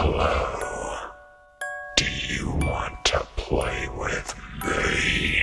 Hello. Do you want to play with me?